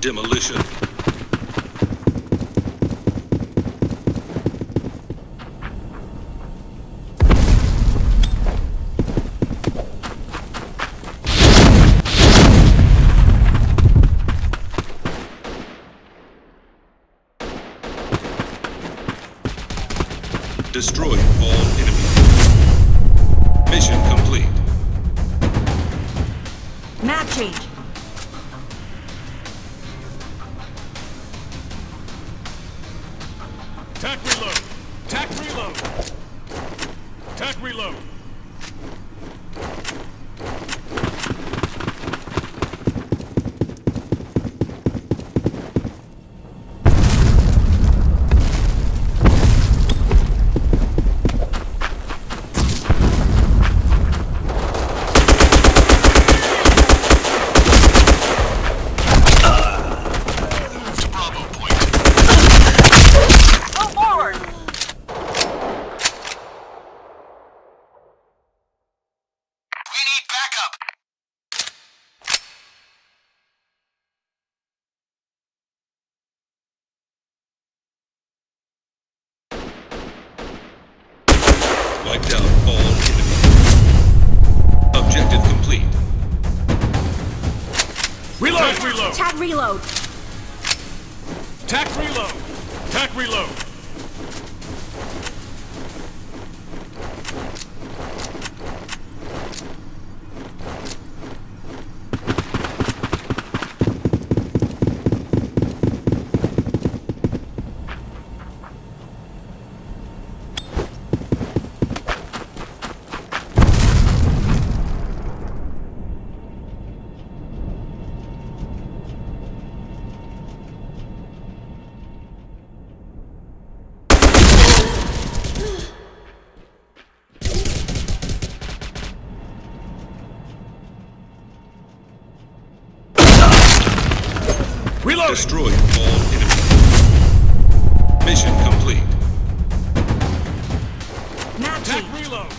Demolition. Tac reload. Tac reload. Tac reload. Reload. Tac reload. Tac reload. Reload. Destroy all enemies. Mission complete. Map Tac change. reload.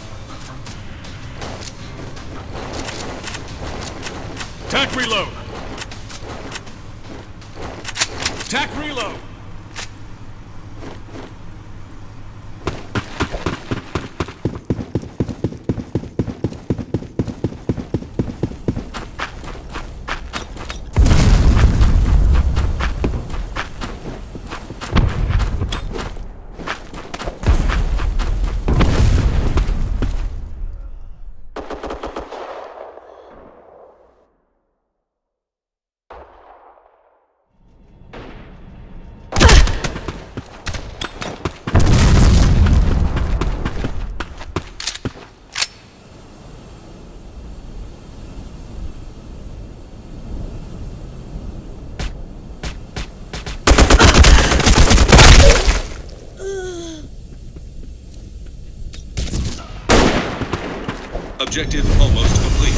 Tac reload. Tac reload. Objective almost complete.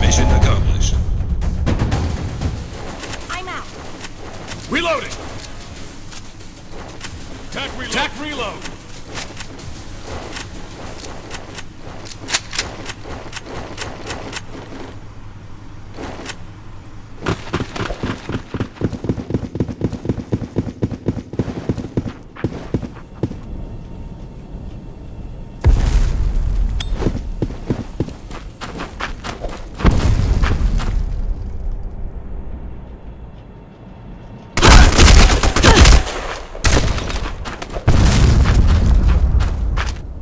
Mission accomplished. I'm out. Reloading. Tac reload. Tac reload.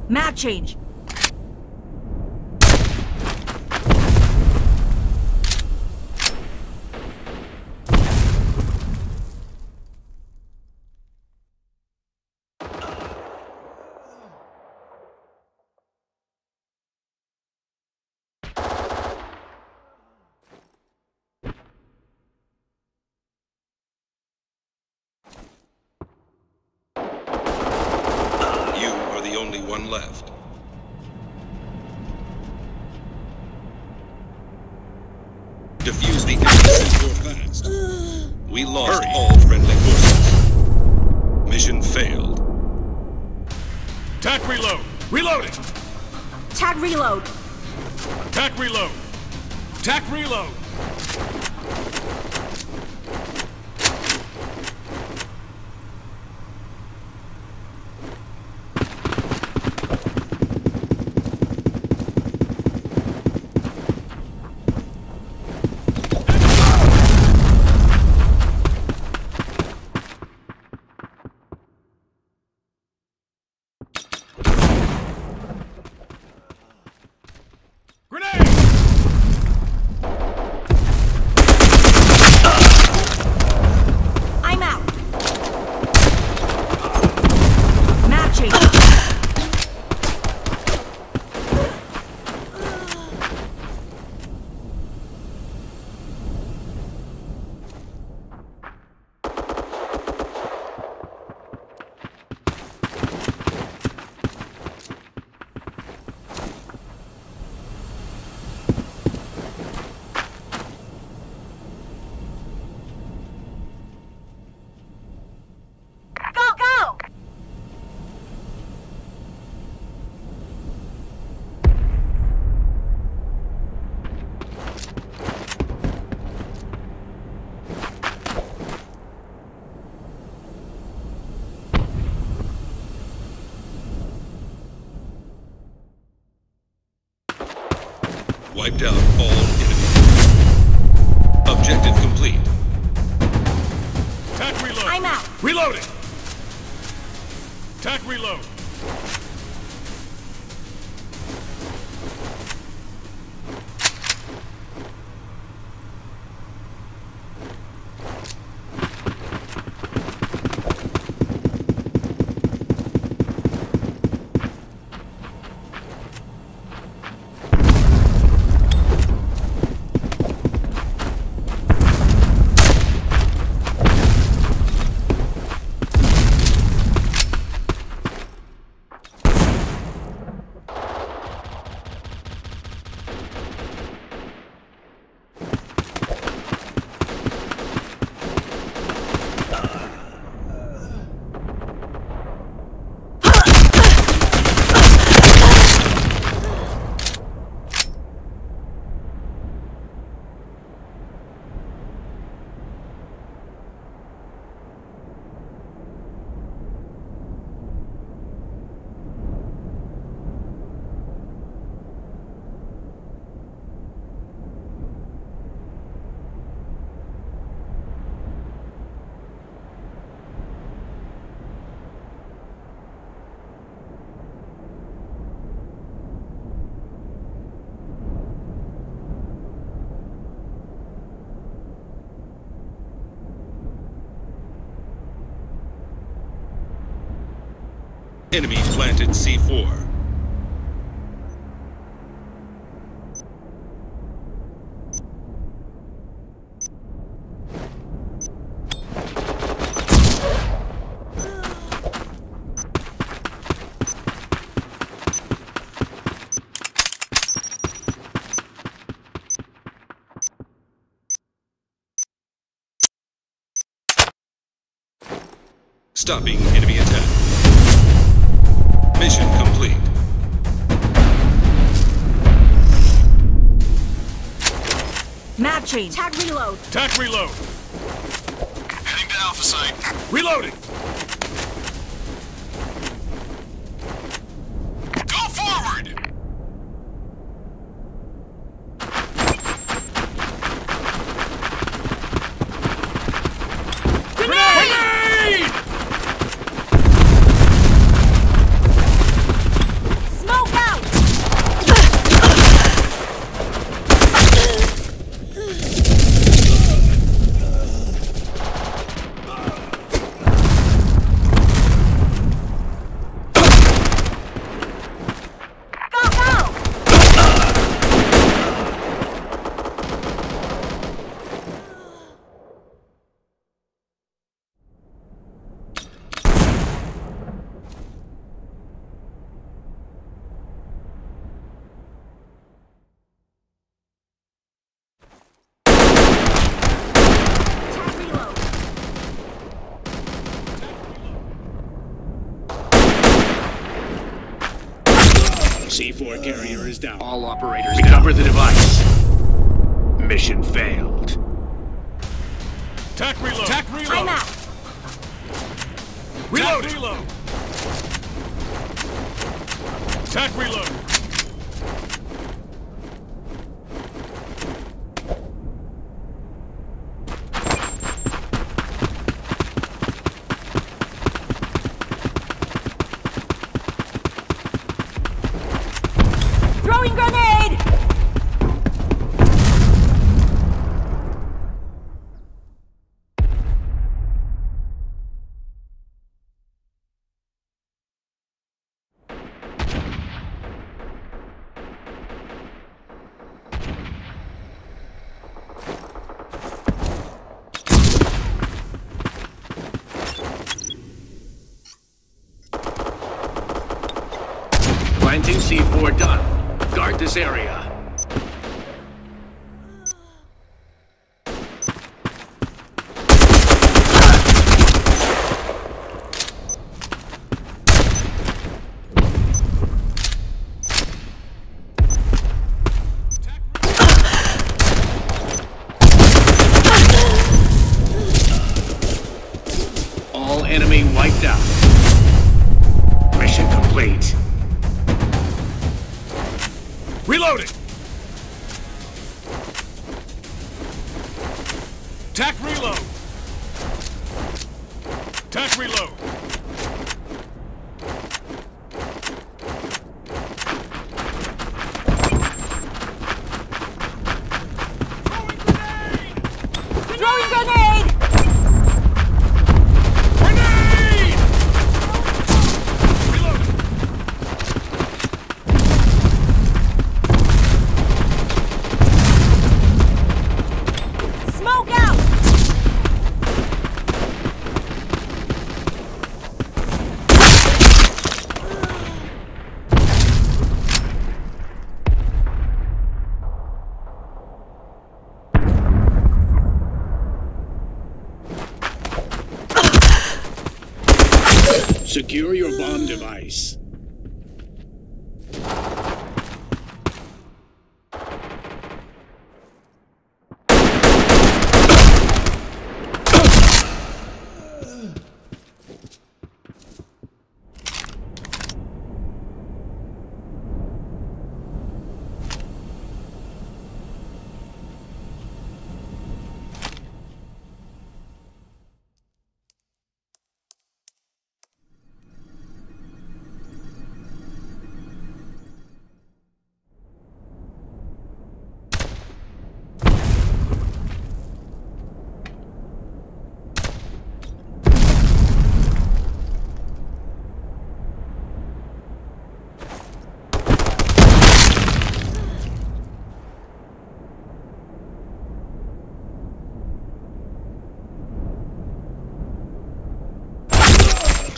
Map change. You are the only one left. Defuse the enemy fast. We lost all friendly forces. Mission failed. Tac reload. Reloading. Tac reload. Tac reload. Tac reload. Wiped out all enemies. Objective complete. Tac reload. I'm out. Reloading. Tac reload. Enemy planted C4. Stopping enemy attack. Mission complete. Map change. Tac reload. Tac reload. Heading to Alpha Site. Reloading. Go forward! Grenade! Smoke out. Go, go. Tac reload. C4 carrier is down. All operators recover the device. Mission failed. Tac reload. Tac reload. I'm out. Reload. reload. Tac reload. Throwing grenade. Planting C4 done. Guard this area. All enemy wiped out. Mission complete. Reloading! Tac reload! Tac reload! Your bomb device.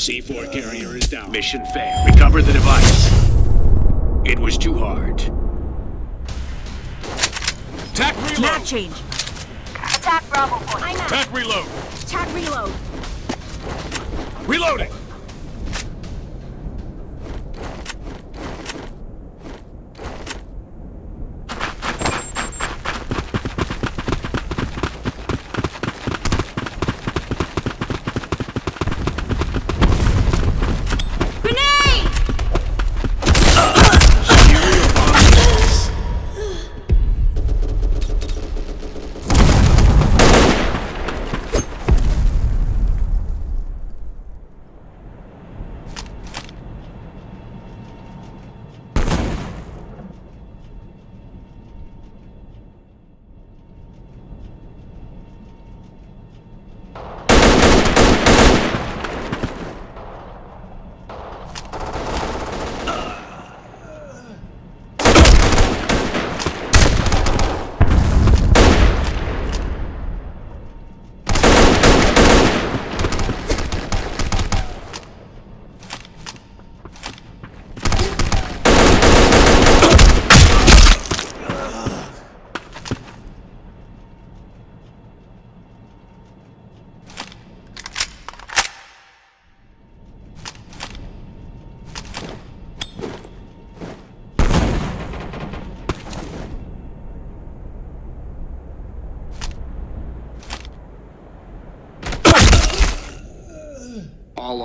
C4 carrier is down. Mission failed. Recover the device. It was too hard. Tac reload. Map change. Attack Bravo point. I'm out. Tac reload. Attack reload. Reloading.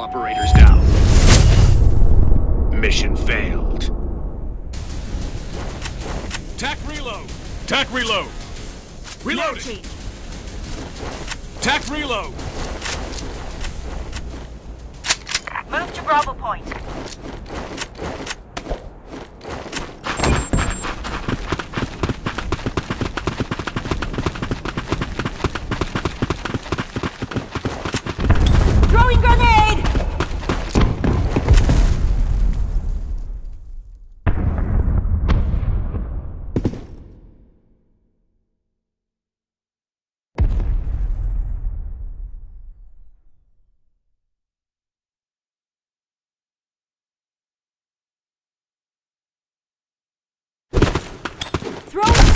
Operators down. Mission failed. Tac reload. Tac reload. Map Reloading. change. Tac reload. Move to Bravo point. Throwing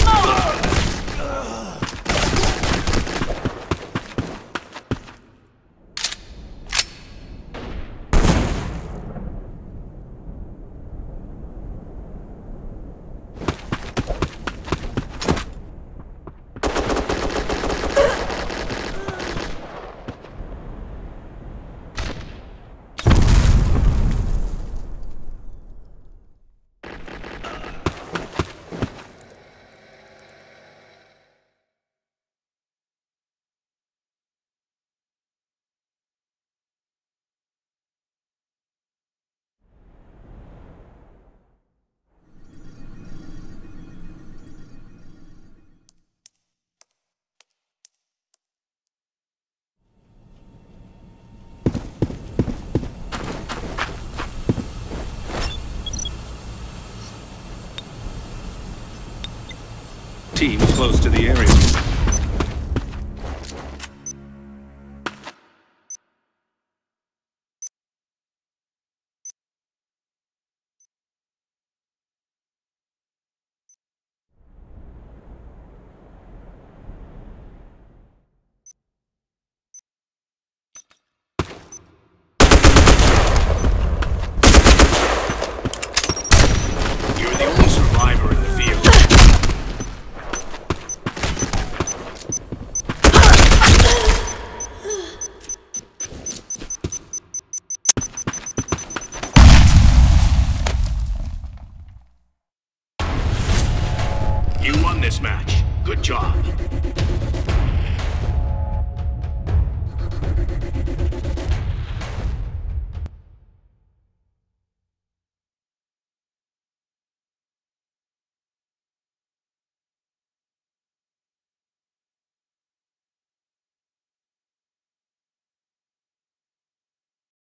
Team close to the area.